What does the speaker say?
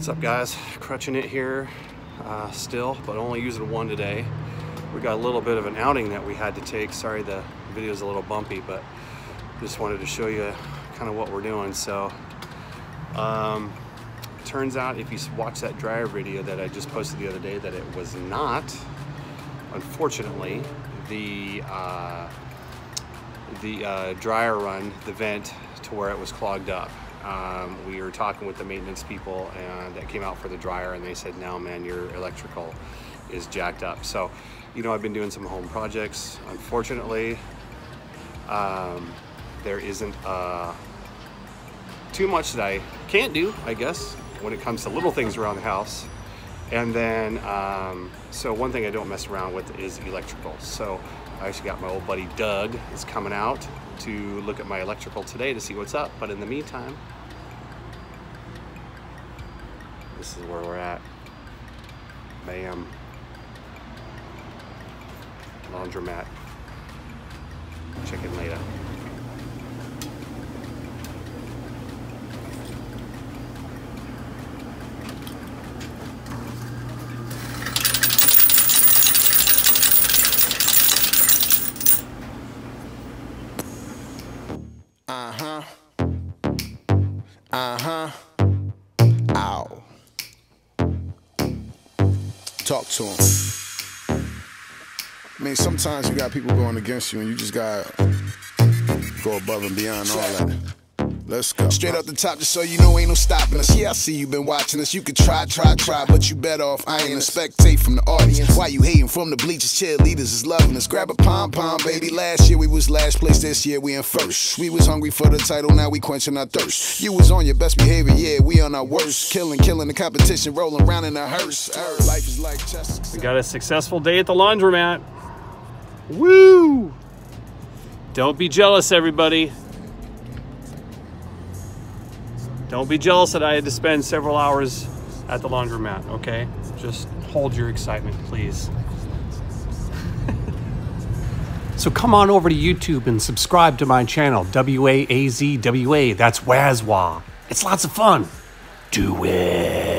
What's up guys? Crutching it here uh, still, but only using one today. We got a little bit of an outing that we had to take. Sorry the video's a little bumpy, but just wanted to show you kind of what we're doing. So, um, turns out if you watch that dryer video that I just posted the other day that it was not, unfortunately, the uh, the uh, dryer run, the vent to where it was clogged up. Um, we were talking with the maintenance people and that came out for the dryer and they said, now man, your electrical is jacked up. So, you know, I've been doing some home projects. Unfortunately, um, there isn't uh, too much that I can't do, I guess, when it comes to little things around the house. And then, um, so one thing I don't mess around with is electrical. So I actually got my old buddy Doug is coming out to look at my electrical today to see what's up. But in the meantime, this is where we're at. Bam. Laundromat. Check Chicken later. Uh-huh. Uh-huh. Talk to him. I mean, sometimes you got people going against you and you just gotta go above and beyond all that. Let's go. Straight up the top, just so you know ain't no stopping us. Yeah, I see you been watching us. You could try, try, try, but you better off. I ain't a spectate from the audience. Why you hating from the bleachers? Cheerleaders is loving us. Grab a pom pom, baby. Last year we was last place. This year we in first. We was hungry for the title, now we quenching our thirst. You was on your best behavior, yeah, we on our worst. Killing, killing the competition, rolling around in a hearse. Life is like chess. We got a successful day at the laundromat. Woo! Don't be jealous, everybody. Don't be jealous that I had to spend several hours at the laundromat, okay? Just hold your excitement, please. so come on over to YouTube and subscribe to my channel, W A A Z W A. That's Wazwa. It's lots of fun. Do it.